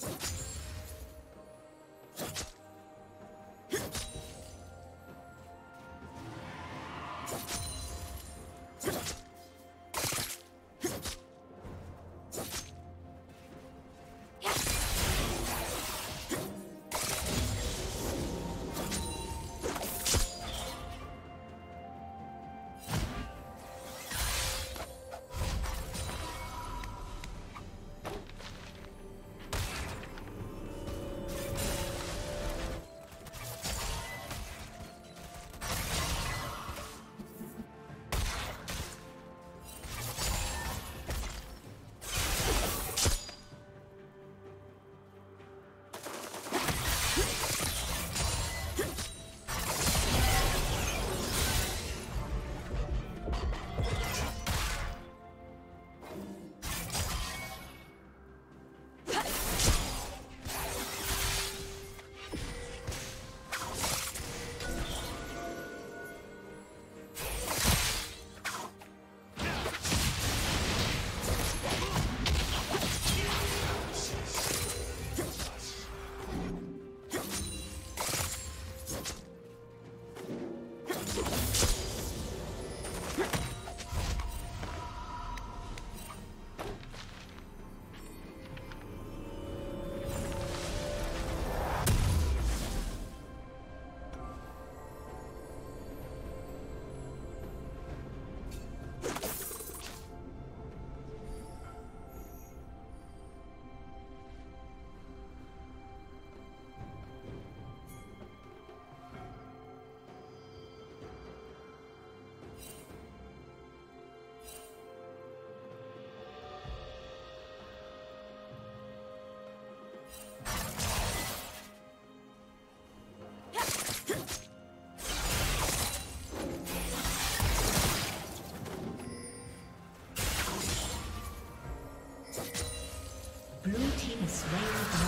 you slain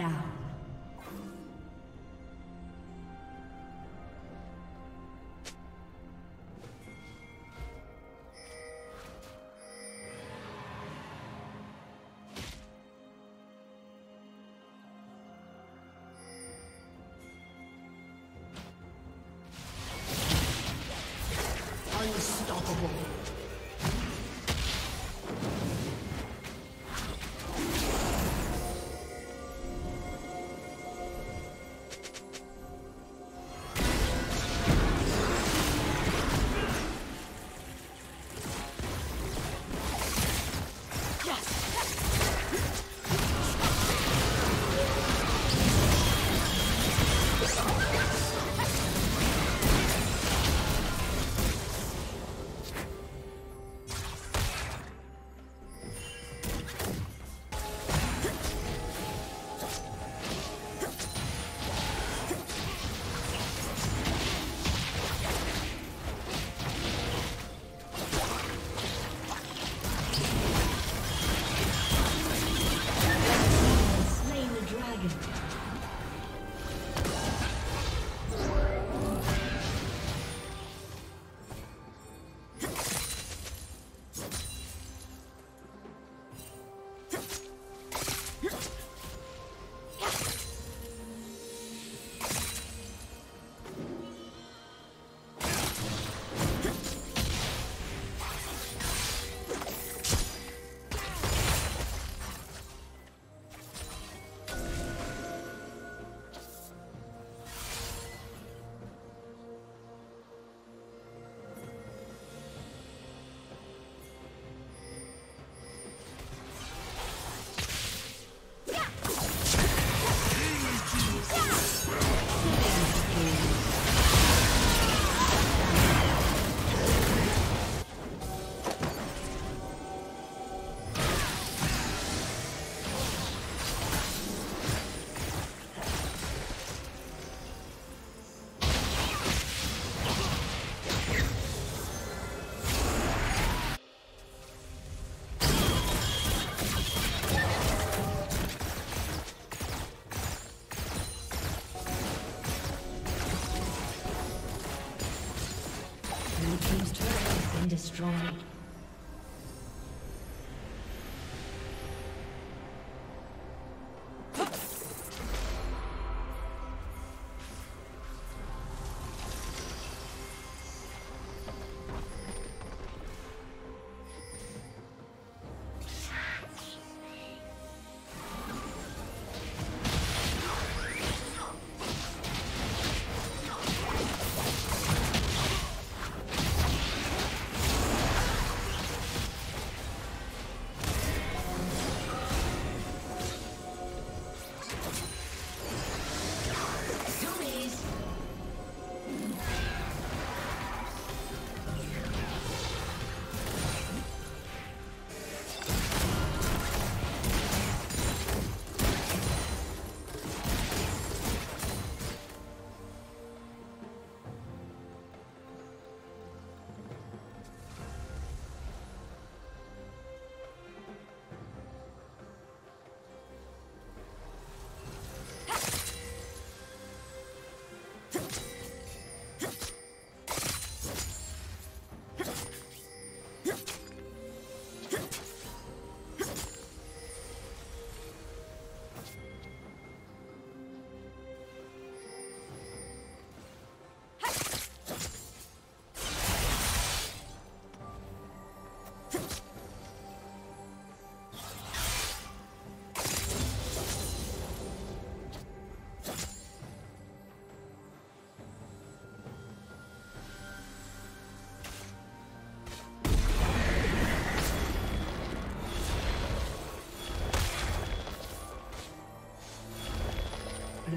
down.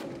何?